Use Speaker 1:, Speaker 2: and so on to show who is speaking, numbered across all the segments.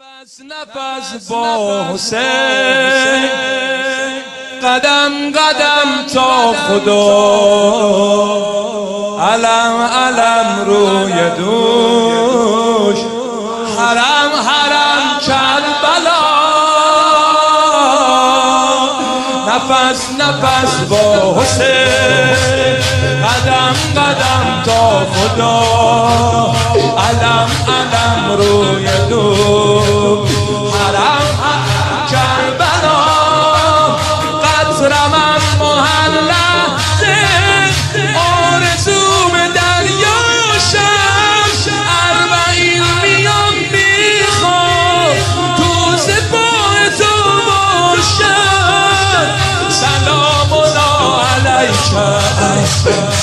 Speaker 1: نفس نفس با حسین. قدم قدم تا خدا. علم علم روی دوش. حرم حرم کربلا نفس نفس با حسین. قدم قدم تا خدا. علم علم روی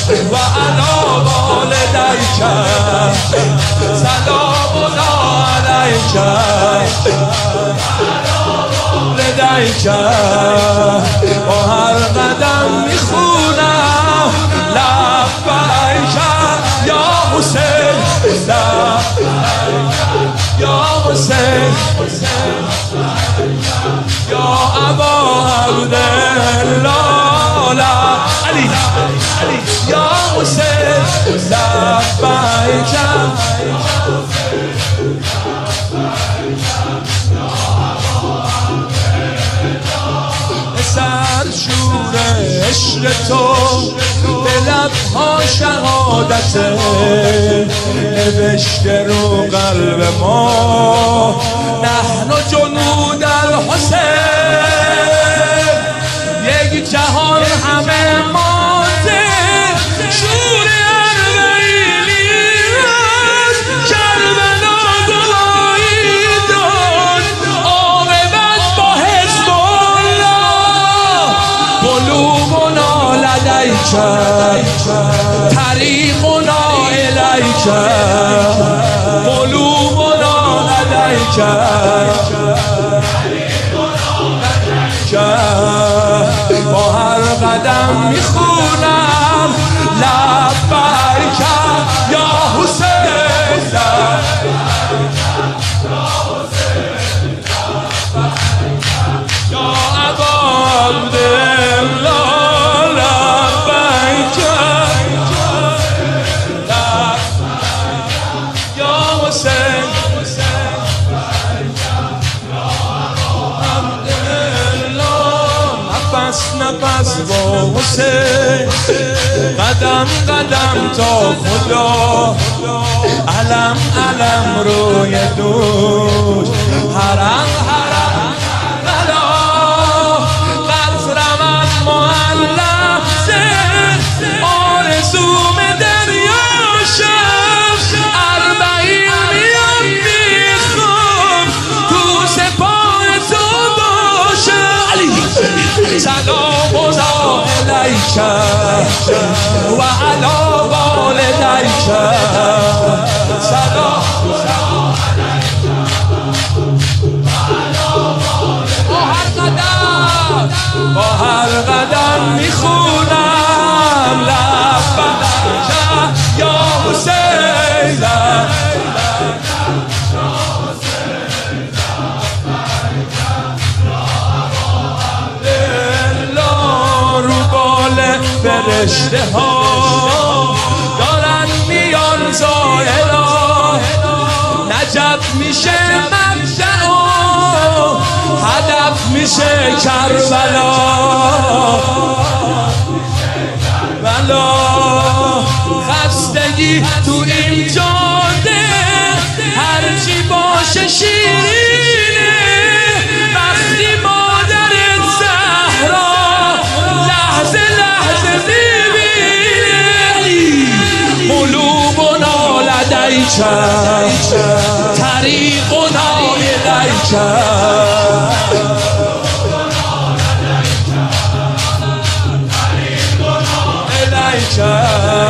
Speaker 1: و علا والدیک سلام علیک والدیک با هر قدم می‌خونم. لبیک یا حسین لبیک یا حسین. عشق تو به لبها شهادت نوشته رو قلب ما. نحن جنود لدیک با هر قدم می‌خونم. با حسین قدم قدم تا خدا. علم علم روی دوش با هر قدم با هر قدم می‌خونم. لبک یا حسین فرشته ها. میشه مبدع و هدف میشه کربلا. بلا خستگی تو این جاده. هرچی باشه شیرینه الیک الیک